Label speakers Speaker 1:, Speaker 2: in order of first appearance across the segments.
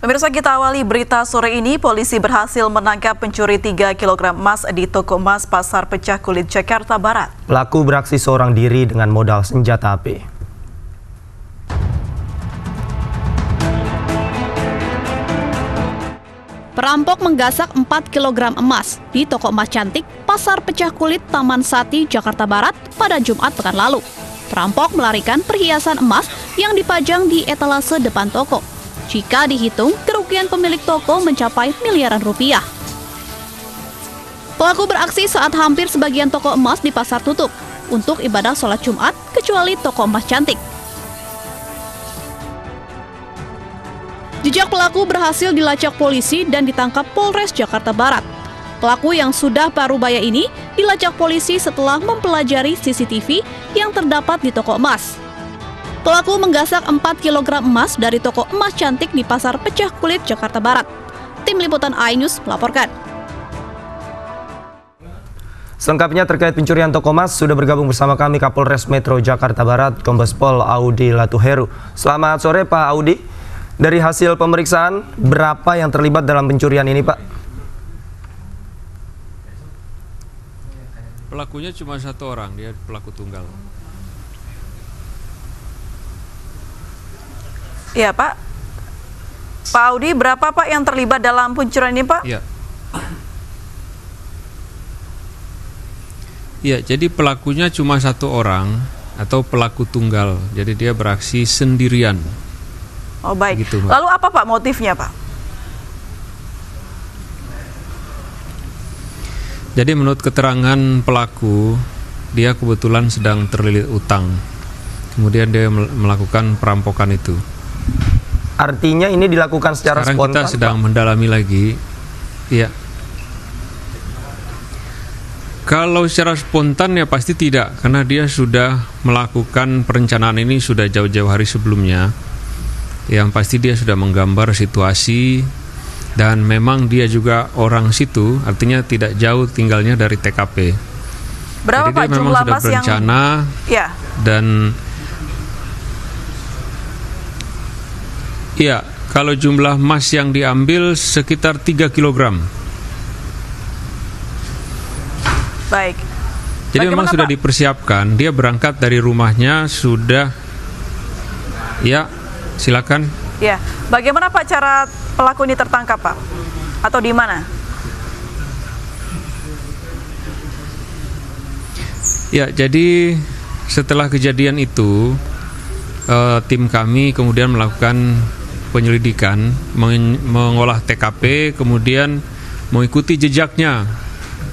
Speaker 1: Pemirsa kita awali berita sore ini, polisi berhasil menangkap pencuri 3 kg emas di toko emas Pasar Pecah Kulit Jakarta Barat.
Speaker 2: Pelaku beraksi seorang diri dengan modal senjata api.
Speaker 3: Perampok menggasak 4 kg emas di toko emas cantik Pasar Pecah Kulit Taman Sati, Jakarta Barat pada Jumat pekan lalu. Perampok melarikan perhiasan emas yang dipajang di etalase depan toko. Jika dihitung, kerugian pemilik toko mencapai miliaran rupiah. Pelaku beraksi saat hampir sebagian toko emas di pasar tutup untuk ibadah sholat Jumat, kecuali toko emas cantik. Jejak pelaku berhasil dilacak polisi dan ditangkap Polres Jakarta Barat. Pelaku yang sudah paruh baya ini dilacak polisi setelah mempelajari CCTV yang terdapat di toko emas. Pelaku menggasak 4 kg emas dari toko emas cantik di Pasar Pecah Kulit, Jakarta Barat. Tim Liputan iNews melaporkan.
Speaker 2: Selengkapnya terkait pencurian toko emas sudah bergabung bersama kami Kapolres Metro Jakarta Barat, Kombes Pol Audi Latuheru. Selamat sore Pak Audi. Dari hasil pemeriksaan, berapa yang terlibat dalam pencurian ini Pak?
Speaker 4: Pelakunya cuma satu orang, dia pelaku tunggal.
Speaker 1: Iya Pak. Pak Audi, berapa Pak yang terlibat dalam pencurian ini Pak?
Speaker 4: Iya. Iya, jadi pelakunya cuma satu orang atau pelaku tunggal. Jadi dia beraksi sendirian.
Speaker 1: Oh baik.
Speaker 4: Gitu.
Speaker 1: Lalu apa Pak motifnya Pak?
Speaker 4: Jadi menurut keterangan pelaku, dia kebetulan sedang terlilit utang. Kemudian dia mel- melakukan perampokan itu.
Speaker 2: Artinya ini dilakukan secara
Speaker 4: Sekarang
Speaker 2: spontan.
Speaker 4: kita sedang
Speaker 2: Pak?
Speaker 4: mendalami lagi. Iya. Kalau secara spontan ya pasti tidak, karena dia sudah melakukan perencanaan ini sudah jauh-jauh hari sebelumnya. Yang pasti dia sudah menggambar situasi dan memang dia juga orang situ, artinya tidak jauh tinggalnya dari TKP.
Speaker 1: Berapa
Speaker 4: Jadi
Speaker 1: Pak
Speaker 4: dia memang
Speaker 1: jumlah
Speaker 4: sudah
Speaker 1: emas yang
Speaker 4: berencana
Speaker 1: Ya.
Speaker 4: dan Iya, kalau jumlah emas yang diambil sekitar 3 kg.
Speaker 1: Baik.
Speaker 4: Jadi memang
Speaker 1: Bagaimana,
Speaker 4: sudah
Speaker 1: Pak?
Speaker 4: dipersiapkan. Dia berangkat dari rumahnya sudah Ya, silakan.
Speaker 1: Ya. Bagaimana Pak cara pelaku ini tertangkap Pak? Atau di mana?
Speaker 4: Ya, jadi setelah kejadian itu eh, tim kami kemudian melakukan penyelidikan, men- mengolah TKP, kemudian mengikuti jejaknya.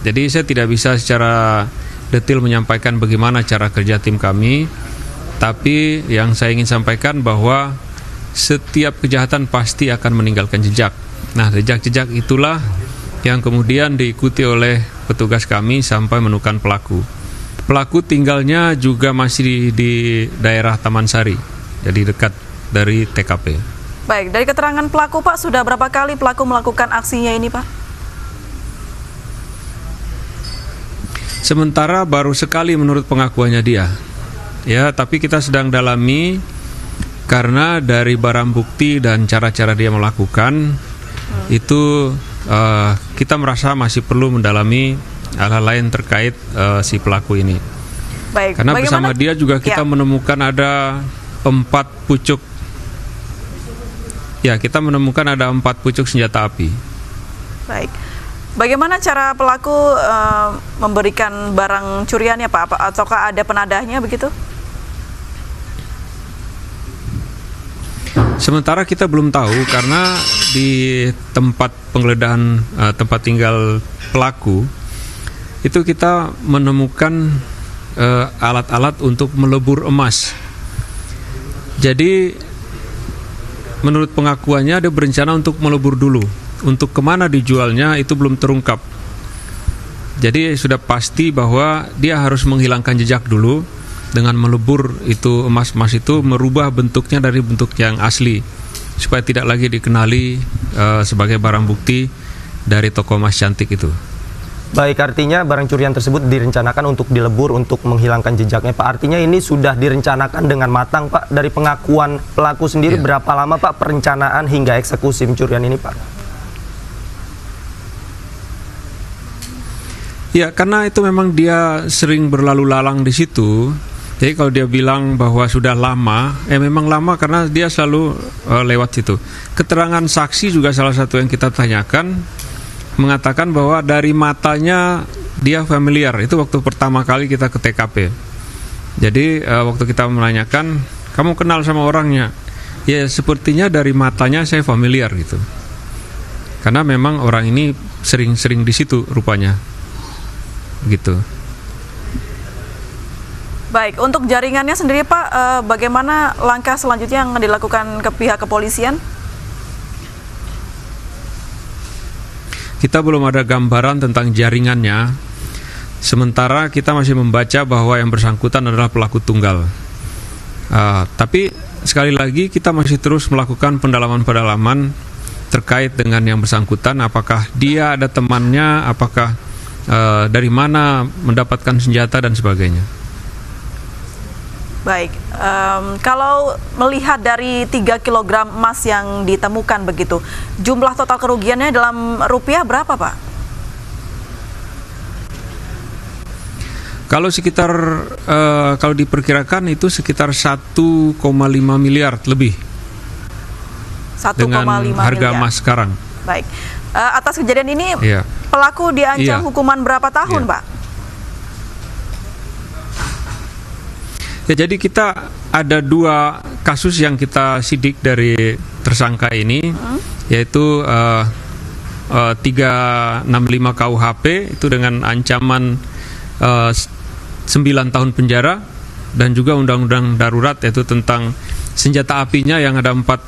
Speaker 4: Jadi saya tidak bisa secara detail menyampaikan bagaimana cara kerja tim kami, tapi yang saya ingin sampaikan bahwa setiap kejahatan pasti akan meninggalkan jejak. Nah, jejak-jejak itulah yang kemudian diikuti oleh petugas kami sampai menemukan pelaku. Pelaku tinggalnya juga masih di daerah Taman Sari, jadi dekat dari TKP.
Speaker 1: Baik, dari keterangan pelaku Pak, sudah berapa kali pelaku melakukan aksinya ini Pak?
Speaker 4: Sementara baru sekali menurut pengakuannya dia. Ya, tapi kita sedang dalami karena dari barang bukti dan cara-cara dia melakukan itu eh, kita merasa masih perlu mendalami hal-hal lain terkait eh, si pelaku ini.
Speaker 1: Baik.
Speaker 4: Karena
Speaker 1: Bagaimana-
Speaker 4: bersama dia juga kita
Speaker 1: Ya.
Speaker 4: menemukan ada empat pucuk. Ya, kita menemukan ada empat pucuk senjata api.
Speaker 1: Baik. Bagaimana cara pelaku eh, memberikan barang curiannya Pak? Ataukah ada penadahnya begitu?
Speaker 4: Sementara kita belum tahu karena di tempat penggeledahan eh, tempat tinggal pelaku itu kita menemukan eh, alat-alat untuk melebur emas. Jadi menurut pengakuannya dia berencana untuk melebur dulu. Untuk ke mana dijualnya itu belum terungkap. Jadi sudah pasti bahwa dia harus menghilangkan jejak dulu dengan melebur itu emas-emas itu merubah bentuknya dari bentuk yang asli supaya tidak lagi dikenali eh, sebagai barang bukti dari toko emas cantik itu.
Speaker 2: Baik, artinya barang curian tersebut direncanakan untuk dilebur untuk menghilangkan jejaknya, Pak. Artinya ini sudah direncanakan dengan matang, Pak. Dari pengakuan pelaku sendiri,
Speaker 4: Iya.
Speaker 2: berapa lama, Pak, perencanaan hingga eksekusi pencurian ini, Pak?
Speaker 4: Ya, karena itu memang dia sering berlalu lalang di situ. Jadi kalau dia bilang bahwa sudah lama, eh memang lama karena dia selalu eh, lewat situ. Keterangan saksi juga salah satu yang kita tanyakan mengatakan bahwa dari matanya dia familiar. Itu waktu pertama kali kita ke TKP. Jadi eh, waktu kita menanyakan, kamu kenal sama orangnya? Ya sepertinya dari matanya saya familiar gitu. Karena memang orang ini sering-sering di situ rupanya gitu.
Speaker 1: Baik, untuk jaringannya sendiri Pak, eh, bagaimana langkah selanjutnya yang dilakukan ke pihak kepolisian?
Speaker 4: Kita belum ada gambaran tentang jaringannya. Sementara kita masih membaca bahwa yang bersangkutan adalah pelaku tunggal. Ah, tapi sekali lagi kita masih terus melakukan pendalaman-pendalaman terkait dengan yang bersangkutan. Apakah dia ada temannya? Apakah eh, dari mana mendapatkan senjata dan sebagainya?
Speaker 1: Baik, em, kalau melihat dari 3 kg emas yang ditemukan begitu, jumlah total kerugiannya dalam rupiah berapa Pak?
Speaker 4: Kalau sekitar eh, kalau diperkirakan itu sekitar 1,5 miliar lebih
Speaker 1: 1,5
Speaker 4: dengan harga
Speaker 1: miliar.
Speaker 4: emas sekarang.
Speaker 1: Baik, Eh, atas kejadian ini
Speaker 4: Iya.
Speaker 1: pelaku diancam
Speaker 4: Iya.
Speaker 1: hukuman berapa tahun
Speaker 4: Iya.
Speaker 1: Pak?
Speaker 4: Ya jadi kita ada dua kasus yang kita sidik dari tersangka ini, yaitu eh, eh, 365 KUHP itu dengan ancaman eh, s- 9 tahun penjara dan juga undang-undang darurat yaitu tentang senjata apinya yang ada empat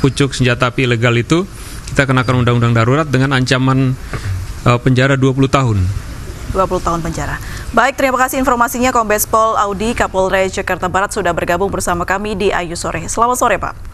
Speaker 4: pucuk senjata api ilegal itu kita kenakan undang-undang darurat dengan ancaman eh, penjara 20 tahun.
Speaker 1: 20 tahun penjara. Baik, terima kasih informasinya Kombes Pol Audi Kapolres Jakarta Barat sudah bergabung bersama kami di Ayu Sore. Selamat sore Pak.